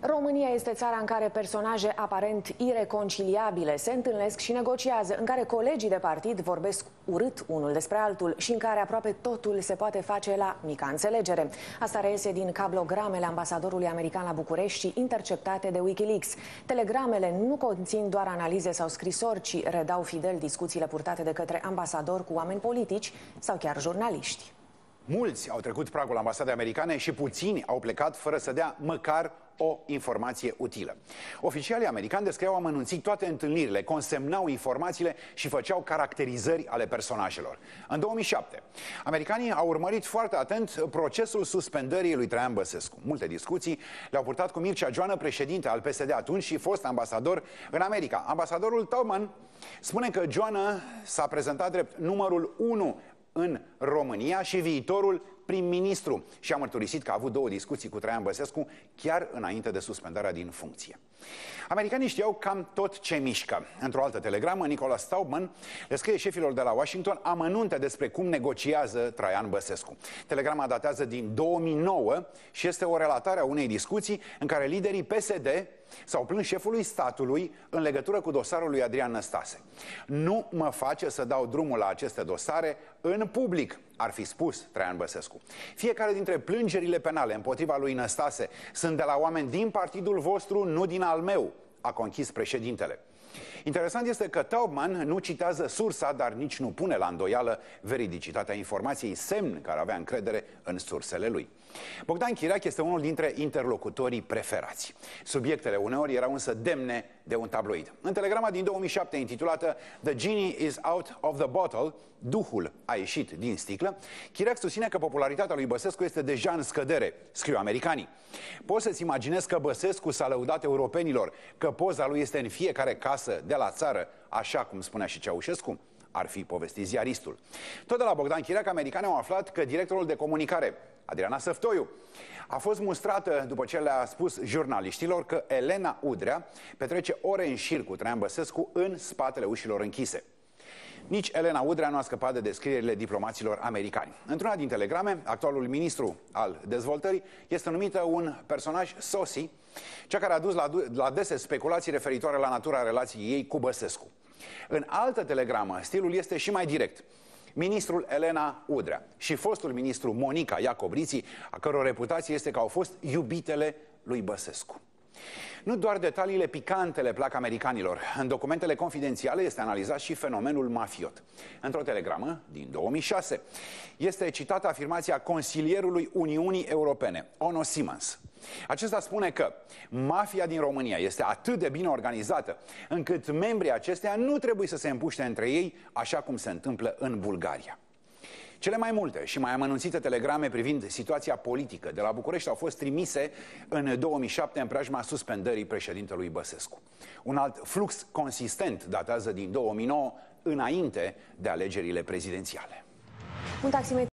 România este țara în care personaje aparent ireconciliabile se întâlnesc și negociază, în care colegii de partid vorbesc urât unul despre altul și în care aproape totul se poate face la mica înțelegere. Asta reiese din cablogramele ambasadorului american la București și interceptate de Wikileaks. Telegramele nu conțin doar analize sau scrisori, ci redau fidel discuțiile purtate de către ambasador cu oameni politici sau chiar jurnaliști. Mulți au trecut pragul ambasadei americane și puțini au plecat fără să dea măcar o informație utilă. Oficialii americani descriau amănunțit toate întâlnirile, consemnau informațiile și făceau caracterizări ale personajelor. În 2007, americanii au urmărit foarte atent procesul suspendării lui Traian Băsescu. Multe discuții le-au purtat cu Mircea Joană, președinte al PSD atunci și fost ambasador în America. Ambasadorul Tauman spune că Joană s-a prezentat drept numărul 1 în România și viitorul prim-ministru și a mărturisit că a avut două discuții cu Traian Băsescu chiar înainte de suspendarea din funcție. Americanii știau cam tot ce mișcă. Într-o altă telegramă, Nicola Staubman le scrie șefilor de la Washington amănunte despre cum negociază Traian Băsescu. Telegrama datează din 2009 și este o relatare a unei discuții în care liderii PSD s-au plâns șefului statului în legătură cu dosarul lui Adrian Năstase. Nu mă face să dau drumul la aceste dosare în public, ar fi spus Traian Băsescu. Fiecare dintre plângerile penale împotriva lui Năstase sunt de la oameni din partidul vostru, nu din al meu, a conchis președintele. Interesant este că Taubman nu citează sursa, dar nici nu pune la îndoială veridicitatea informației, semn care avea încredere în sursele lui. Bogdan Chirac este unul dintre interlocutorii preferați. Subiectele uneori erau însă demne de un tabloid. În telegrama din 2007 intitulată The Genie is out of the bottle, Duhul a ieșit din sticlă, Chirac susține că popularitatea lui Băsescu este deja în scădere, scriu americanii. Poți să-ți imaginezi că Băsescu s-a lăudat europenilor, că poza lui este în fiecare casă de la țară, așa cum spunea și Ceaușescu? ar fi povestit ziaristul. Tot de la Bogdan Chirac, americanii au aflat că directorul de comunicare, Adriana Săftoiu, a fost mustrată după ce le-a spus jurnaliștilor că Elena Udrea petrece ore în șir cu Traian Băsescu în spatele ușilor închise. Nici Elena Udrea nu a scăpat de descrierile diplomaților americani. Într-una din telegrame, actualul ministru al dezvoltării este numită un personaj sosi, cea care a dus la, la dese speculații referitoare la natura relației ei cu Băsescu. În altă telegramă, stilul este și mai direct. Ministrul Elena Udrea și fostul ministru Monica Iacobriții, a căror reputație este că au fost iubitele lui Băsescu. Nu doar detaliile picante le plac americanilor. În documentele confidențiale este analizat și fenomenul mafiot. Într-o telegramă din 2006 este citată afirmația consilierului Uniunii Europene, Ono Simons. Acesta spune că mafia din România este atât de bine organizată încât membrii acesteia nu trebuie să se împuște între ei așa cum se întâmplă în Bulgaria. Cele mai multe și mai amănunțite telegrame privind situația politică de la București au fost trimise în 2007 în preajma suspendării președintelui Băsescu. Un alt flux consistent datează din 2009 înainte de alegerile prezidențiale. Un taximetru